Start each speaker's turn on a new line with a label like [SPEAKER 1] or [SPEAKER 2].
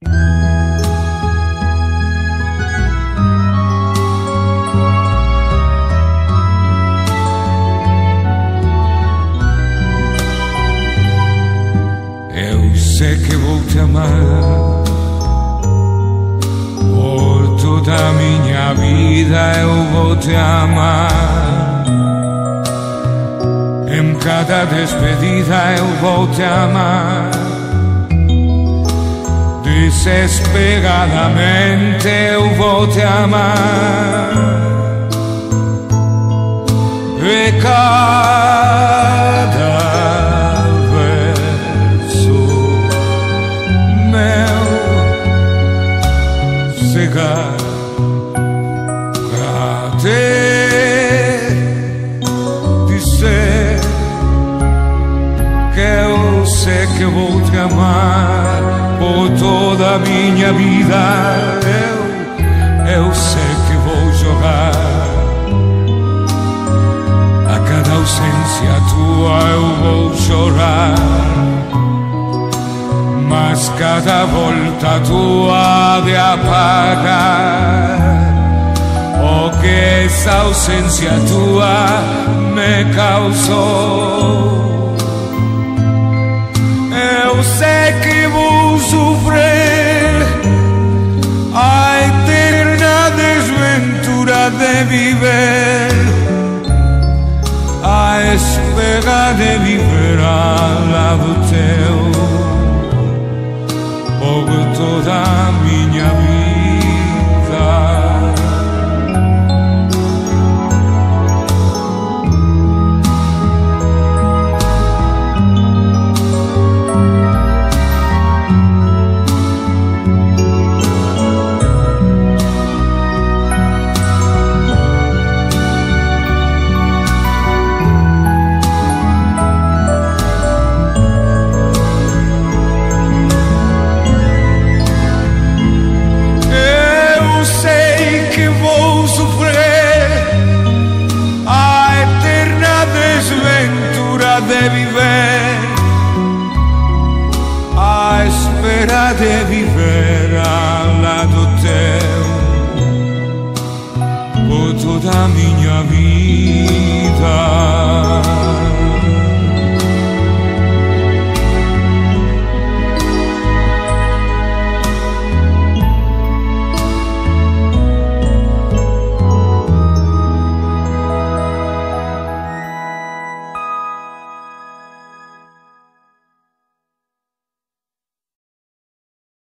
[SPEAKER 1] Eu sei que vou te amar Por toda a minha vida eu vou te amar. Em cada despedida eu vou te amar. Desesperadamente. Eu vou te amar. E cada verso meu chegar pra te sei que vou te amar por toda a minha vida. Eu, eu sei que vou jogar. A cada ausência tua eu vou chorar. Mas cada volta tua de apagar. O que essa ausência tua me causou a esperar de vibrar. lasciate vivere al lato teu, o tutta mia vita.